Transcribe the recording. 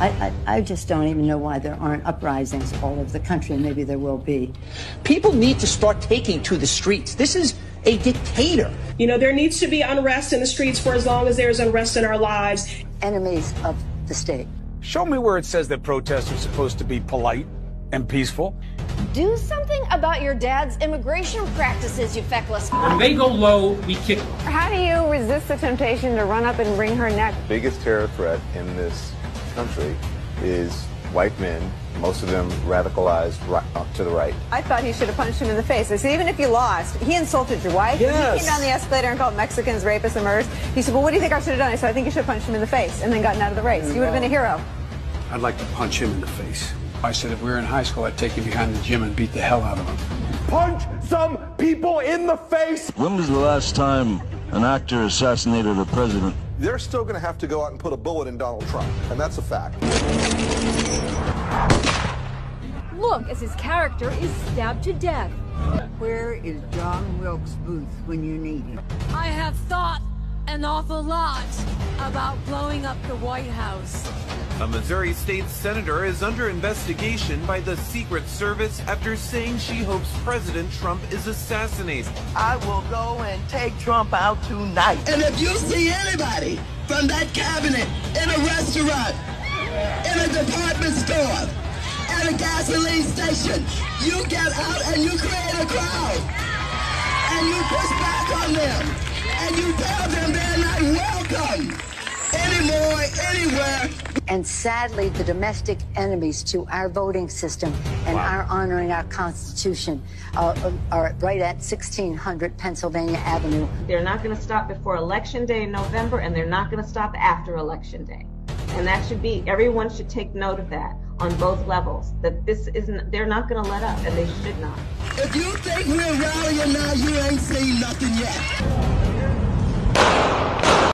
I, I, I, just don't even know why there aren't uprisings all over the country, and maybe there will be. People need to start taking to the streets. This is a dictator. You know, there needs to be unrest in the streets for as long as there's unrest in our lives. Enemies of the state. Show me where it says that protests are supposed to be polite and peaceful. Do something about your dad's immigration practices, you feckless. When they go low, we kick. How do you resist the temptation to run up and wring her neck? Biggest terror threat in this country is white men, most of them radicalized right, uh, to the right. I thought he should have punched him in the face. I said, even if you lost, he insulted your wife. Yes. He came down the escalator and called Mexicans rapists and murderers. He said, well, what do you think I should have done? I said, I think you should have punched him in the face and then gotten out of the race. You would have been a hero. I'd like to punch him in the face. I said if we were in high school, I'd take him behind the gym and beat the hell out of him. Punch some people in the face! When was the last time an actor assassinated a president? They're still going to have to go out and put a bullet in Donald Trump, and that's a fact. Look as his character is stabbed to death. Where is John Wilkes Booth when you need him? I have thought an awful lot about blowing up the White House. A Missouri state senator is under investigation by the Secret Service after saying she hopes President Trump is assassinated. I will go and take Trump out tonight. And if you see anybody from that cabinet in a restaurant, in a department store, at a gasoline station, you get out and you create a crowd. And you push back on them. And you tell them they're welcome anymore, anywhere. And sadly, the domestic enemies to our voting system and wow. our honoring our Constitution uh, are right at 1600 Pennsylvania Avenue. They're not going to stop before Election Day in November, and they're not going to stop after Election Day. And that should be, everyone should take note of that on both levels. That this isn't, they're not going to let up, and they should not. If you think we're rallying now, you ain't seen nothing yet.